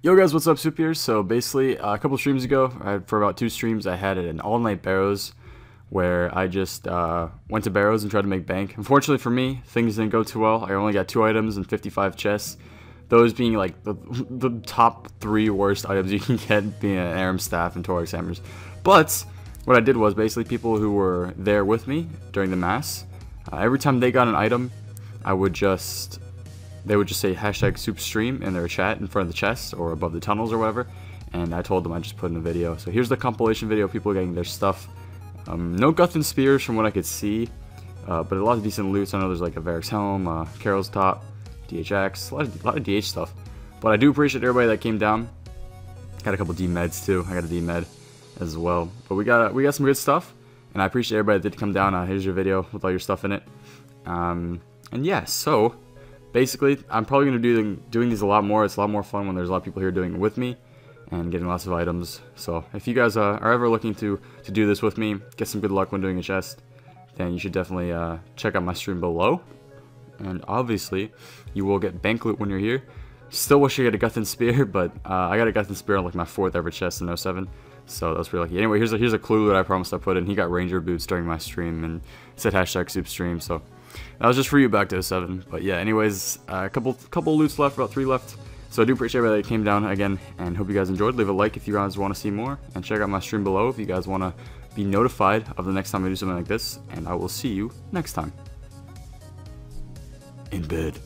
Yo guys, what's up, Soup? So basically, uh, a couple streams ago, I, for about two streams, I had an all-night Barrows where I just uh, went to Barrows and tried to make bank. Unfortunately for me, things didn't go too well. I only got two items and 55 chests. Those being like the, the top three worst items you can get being an Ahrim Staff and Torag's Hammers. But what I did was basically people who were there with me during the mass, uh, every time they got an item, I would just they would just say hashtag soup stream in their chat in front of the chest or above the tunnels or whatever. And I told them I just put in a video. So here's the compilation video, people getting their stuff. Um, no Guthan Spears from what I could see, uh, but a lot of decent loot. I know there's like a Verac's Helm, uh, Karil's Top, DHX, a lot, of, a lot of DH stuff. But I do appreciate everybody that came down. Got a couple D meds too. I got a D med as well. But we got we got some good stuff, and I appreciate everybody that did come down. Uh, here's your video with all your stuff in it. Um, and yeah, so basically, I'm probably going to do doing these a lot more. It's a lot more fun when there's a lot of people here doing it with me and getting lots of items. So if you guys uh, are ever looking to, to do this with me, get some good luck when doing a chest, then you should definitely uh, check out my stream below. And obviously, you will get bank loot when you're here. Still wish I get a Guthan Spear, but uh, I got a Guthan Spear on like my fourth ever chest in 07. So that was pretty lucky. Anyway, here's a, here's a clue that I promised I put in. He got Ranger Boots during my stream and said hashtag soup stream. So that was just for you back to 7. But yeah, anyways, a uh, couple couple loots left, about three left. So I do appreciate everybody that came down again, and hope you guys enjoyed. Leave a like if you guys want to see more, and check out my stream below if you guys want to be notified of the next time I do something like this, and I will see you next time. In bed.